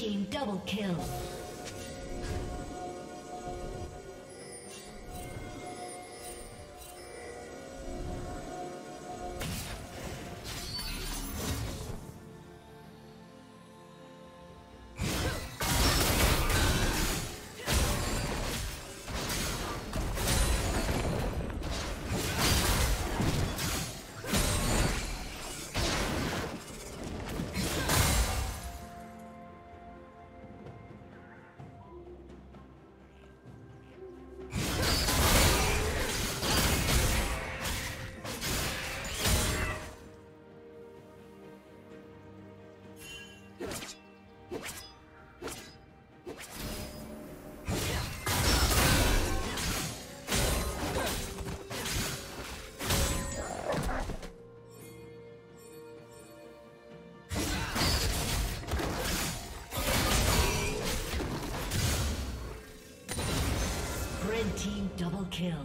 team double kill. Double kill.